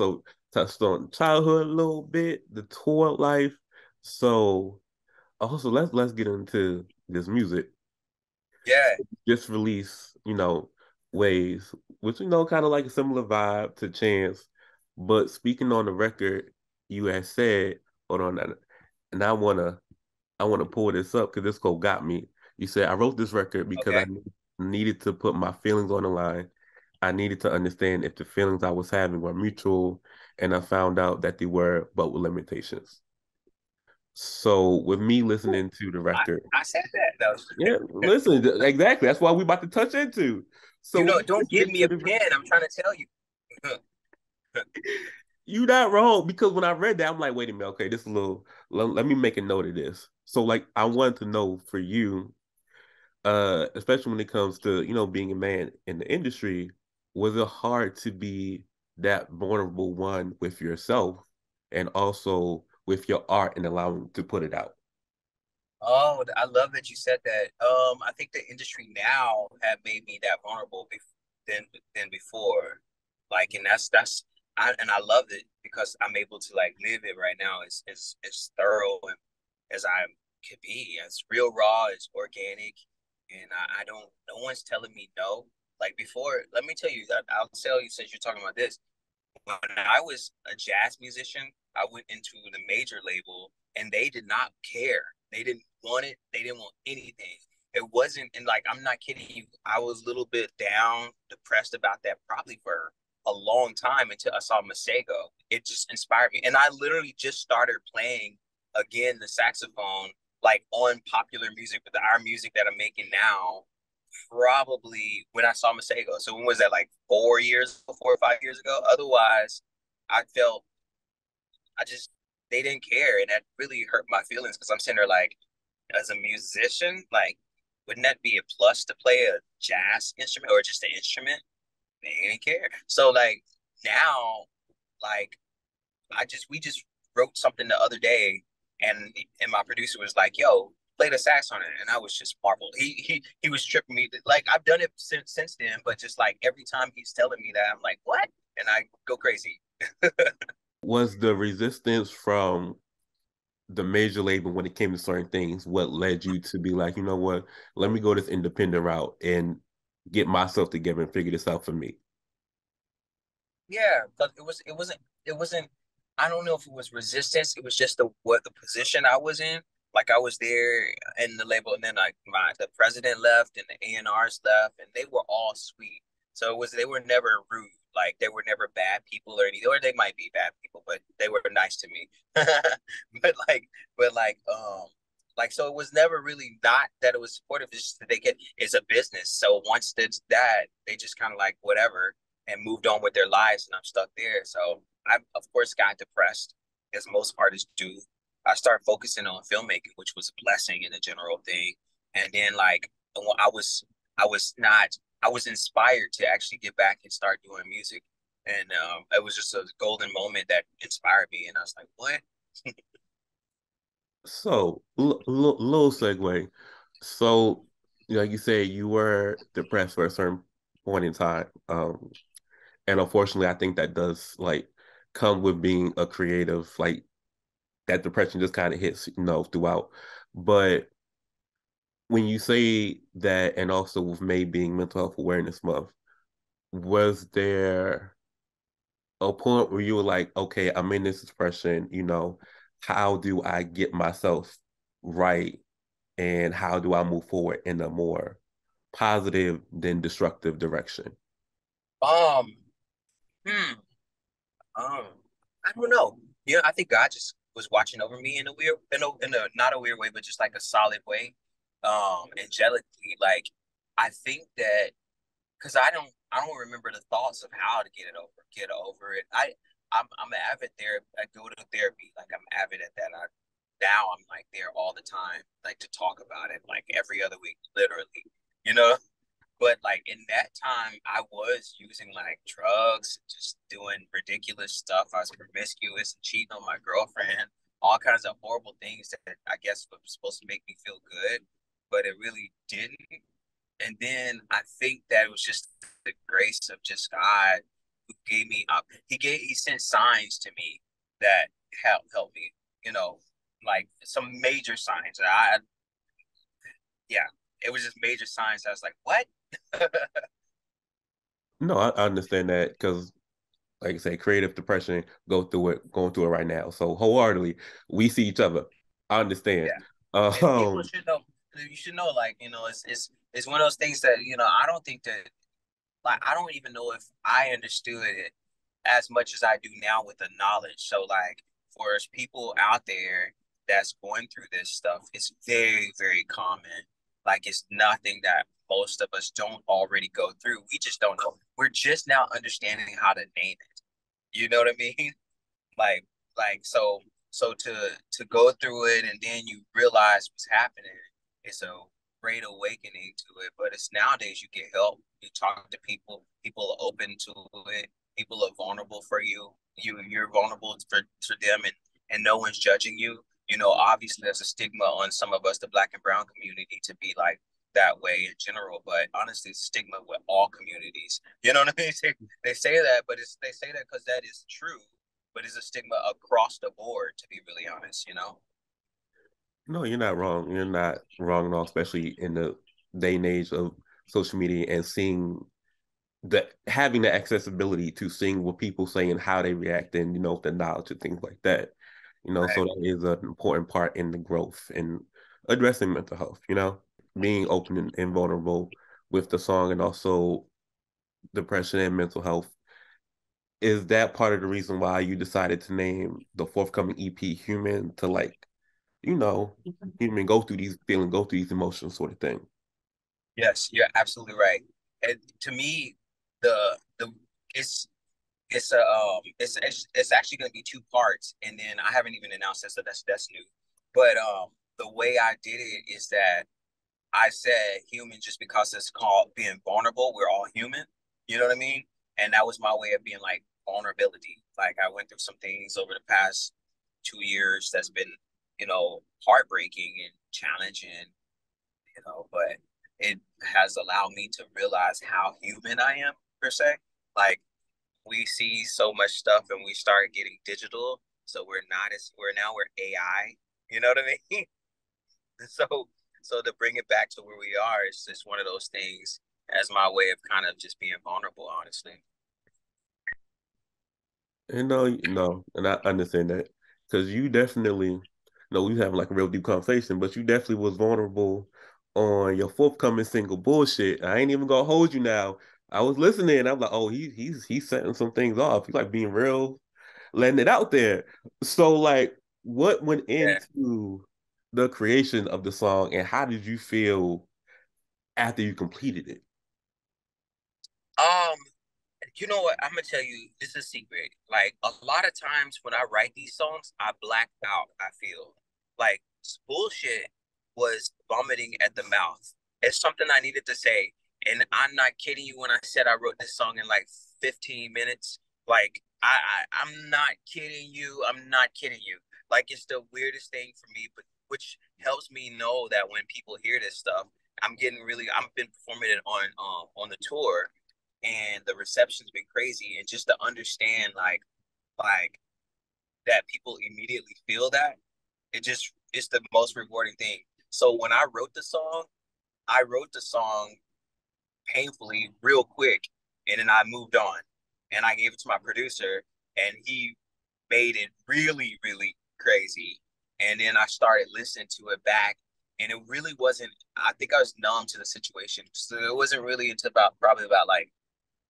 episode touched on childhood a little bit, the tour life. So also let's let's get into this music. Yeah. Just release, you know, ways, which you know, kind of like a similar vibe to Chance. But speaking on the record, you had said, hold on, and I wanna I wanna pull this up because this quote got me. You said I wrote this record because okay. I needed to put my feelings on the line. I needed to understand if the feelings I was having were mutual, and I found out that they were, but with limitations. So with me listening to the record, I, I said that though. yeah, listen, exactly. That's why we about to touch into. So you know, don't give me a pen. I'm trying to tell you. you not wrong because when I read that, I'm like, wait a minute, okay, this is a little. Let, let me make a note of this. So like, I wanted to know for you, uh, especially when it comes to you know being a man in the industry, was it hard to be that vulnerable one with yourself, and also with your art and allowing to put it out? Oh, I love that you said that. Um, I think the industry now have made me that vulnerable be- than than before. Like, and that's that's I and I love it because I'm able to like live it right now. It's it's it's thorough and as I could be. It's real raw. It's organic, and I, I don't. No one's telling me no. Like before, let me tell you that I'll tell you since you're talking about this. When I was a jazz musician, I went into the major label and they did not care. They didn't want it. They didn't want anything. It wasn't, and like, I'm not kidding you. I was a little bit down, depressed about that probably for a long time until I saw Masego. It just inspired me. And I literally just started playing again the saxophone, like on popular music, the our music that I'm making now, probably when I saw Masego. So when was that? Like four years, four or five years ago. Otherwise, I felt I just they didn't care, and that really hurt my feelings because I'm sitting there like, as a musician, like, wouldn't that be a plus to play a jazz instrument or just an instrument? They didn't care. So like now, like, I just we just wrote something the other day, and and my producer was like, "Yo, play a sax on it," and I was just marveled. He he he was tripping me. Like I've done it since since then, but just like every time he's telling me that, I'm like, "What?" and I go crazy. was the resistance from the major label when it came to certain things what led you to be like you know what let me go this independent route and get myself together and figure this out for me yeah but it was it wasn't it wasn't i don't know if it was resistance it was just the what the position i was in like i was there in the label and then like my the president left and the A&Rs left and they were all sweet so it was they were never rude like they were never bad people or anything, or they might be bad people, but they were nice to me. but like, but like, um, like so it was never really not that it was supportive. It's just that they get it's a business. So once it's that, they just kind of like whatever and moved on with their lives, and I'm stuck there. So I of course got depressed, as most artists do. I started focusing on filmmaking, which was a blessing in a general thing. And then like I was I was not I was inspired to actually get back and start doing music. And um, it was just a golden moment that inspired me. And I was like, what? so, l- l- little segue. So, like you say, you were depressed for a certain point in time. Um, and unfortunately, I think that does like come with being a creative, like that depression just kind of hits, you know, throughout. But when you say that, and also with May being Mental Health Awareness Month, was there a point where you were like, okay, I'm in this depression, you know, how do I get myself right? And how do I move forward in a more positive than destructive direction? Um, hmm. Um, I don't know. Yeah, I think God just was watching over me in a weird, in a, in a not a weird way, but just like a solid way. Um angelically like i think that because i don't i don't remember the thoughts of how to get it over get over it. I i'm, I'm an avid therapy i go to therapy like i'm avid at that. I now i'm like there all the time like to talk about it like every other week literally you know but like in that time i was using like drugs just doing ridiculous stuff i was promiscuous and cheating on my girlfriend all kinds of horrible things that i guess was supposed to make me feel good but it really didn't. And then I think that it was just the grace of just God who gave me up. He gave he sent signs to me that help help me. You know, like some major signs. I yeah, it was just major signs. I was like, what? no, I, I understand that because like I say, creative depression, go through it, going through it right now. So wholeheartedly, we see each other. I understand. Yeah. Um, people should know. You should know, like you know, it's it's it's one of those things that you know. I don't think that, like, I don't even know if I understood it as much as I do now with the knowledge. So, like, for people out there that's going through this stuff, it's very very common. Like, it's nothing that most of us don't already go through. We just don't know. We're just now understanding how to name it. You know what I mean? Like, like so so to to go through it and then you realize what's happening, it's a great awakening to it. But it's nowadays you get help. You talk to people. People are open to it. People are vulnerable for you. You you're vulnerable for to them, and and no one's judging you. You know, obviously there's a stigma on some of us, the black and brown community, to be like that way in general. But honestly, stigma with all communities. You know what I mean? They, they say that, but it's they say that because that is true but it's a stigma across the board to be really honest you know no you're not wrong you're not wrong at all especially in the day and age of social media and seeing the having the accessibility to seeing what people say and how they react and you know the knowledge and things like that you know right. so that is an important part in the growth and addressing mental health you know being open and, and vulnerable with the song and also depression and mental health is that part of the reason why you decided to name the forthcoming EP Human to like, you know, mm-hmm. human go through these feelings, go through these emotions sort of thing? Yes, you're absolutely right. And to me, the the it's it's a um it's it's, it's actually going to be two parts, and then I haven't even announced that, so that's that's new. But um, the way I did it is that I said human just because it's called being vulnerable. We're all human. You know what I mean? And that was my way of being like, vulnerability. Like I went through some things over the past two years that's been, you know, heartbreaking and challenging, you know, but it has allowed me to realize how human I am per se. Like we see so much stuff and we start getting digital. So we're not as we're now we're AI. You know what I mean? so so to bring it back to where we are, it's just one of those things as my way of kind of just being vulnerable, honestly. And no, no, and I understand that because you definitely, know, we having like a real deep conversation, but you definitely was vulnerable on your forthcoming single bullshit. I ain't even gonna hold you now. I was listening. I'm like, oh, he he's he's setting some things off. He's like being real, letting it out there. So like, what went into the creation of the song, and how did you feel after you completed it? Um, you know what? I'm gonna tell you, this is a secret. Like a lot of times when I write these songs, I black out. I feel like bullshit was vomiting at the mouth. It's something I needed to say, and I'm not kidding you when I said I wrote this song in like 15 minutes. Like I, I I'm not kidding you. I'm not kidding you. Like it's the weirdest thing for me, but which helps me know that when people hear this stuff, I'm getting really. I've been performing it on um on the tour and the reception's been crazy and just to understand like like that people immediately feel that it just it's the most rewarding thing so when i wrote the song i wrote the song painfully real quick and then i moved on and i gave it to my producer and he made it really really crazy and then i started listening to it back and it really wasn't i think i was numb to the situation so it wasn't really until about probably about like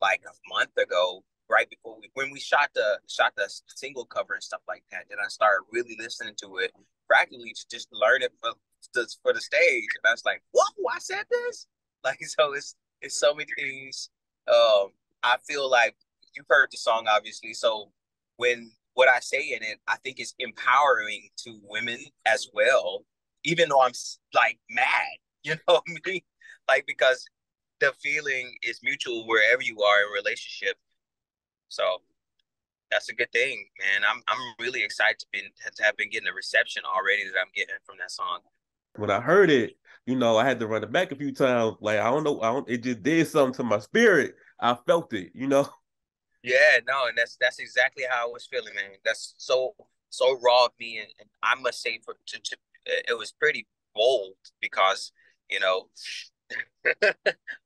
like a month ago, right before we when we shot the shot the single cover and stuff like that. Then I started really listening to it, practically to just learn it for the, for the stage. And I was like, "Whoa, I said this!" Like so, it's it's so many things. Um, I feel like you've heard the song, obviously. So when what I say in it, I think is empowering to women as well. Even though I'm like mad, you know what I mean? Like because the feeling is mutual wherever you are in relationship. So that's a good thing, man. I'm I'm really excited to be to have been getting the reception already that I'm getting from that song. When I heard it, you know, I had to run it back a few times. Like I don't know, I don't. It just did something to my spirit. I felt it, you know. Yeah, no, and that's that's exactly how I was feeling, man. That's so so raw of me, and, and I must say, for to, to, it was pretty bold because you know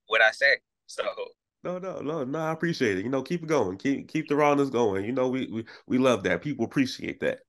what I say. So no, no, no, no. I appreciate it. You know, keep it going. Keep keep the rawness going. You know, we we we love that. People appreciate that.